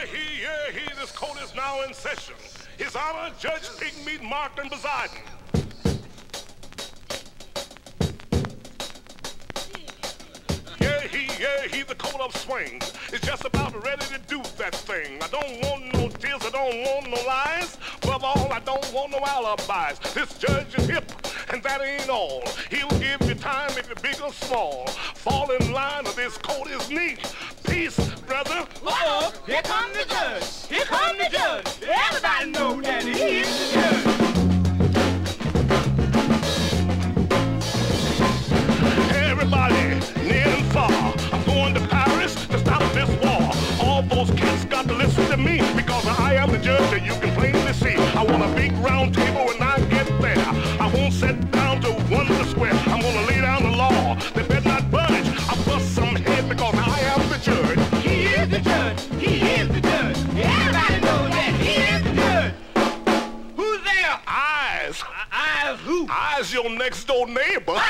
Yeah, he, yeah, he, this court is now in session. His Honor, Judge Pigmeat Markham presiding. Yeah, he, yeah, he, the coat of swings, is just about ready to do that thing. I don't want no tears, I don't want no lies. Above all, I don't want no alibis. This judge is hip, and that ain't all. He'll give you time if you're big or small. Fall in line, or this coat is neat. Brother. Uh-oh, here come the judge. Here come the judge. Everybody know that he is the judge. Everybody, near and far, I'm going to Paris to stop this war. All those cats got to listen to me because I am the judge that you can plainly see. I want a big round table when I get there. I won't sit I who? eyes, your next door neighbor. Order,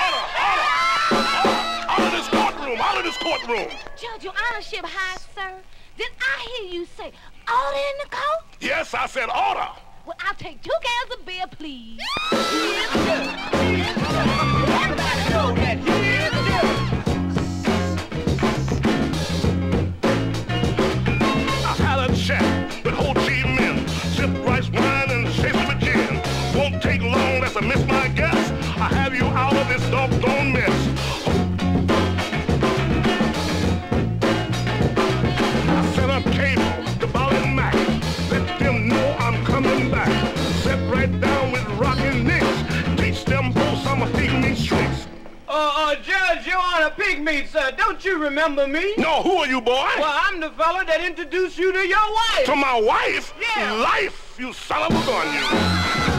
order, order, out of this courtroom, out of this courtroom. Judge, your honorship high, sir. Did I hear you say order in the court? Yes, I said order. Well, I'll take two cans of beer, please. Take long, that's a miss my guess. I have you out of this doggone mess. I set up cable to Ball and Mac. Let them know I'm coming back. Sit right down with Rockin' Nicks. Teach them both some of these tricks. Uh, uh, Judge, Your Honor, Pigmeat, sir. Don't you remember me? No, who are you, boy? Well, I'm the fella that introduced you to your wife. To my wife? Yeah. Life, you son of a gun, you.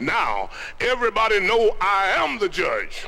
Now, everybody know I am the judge.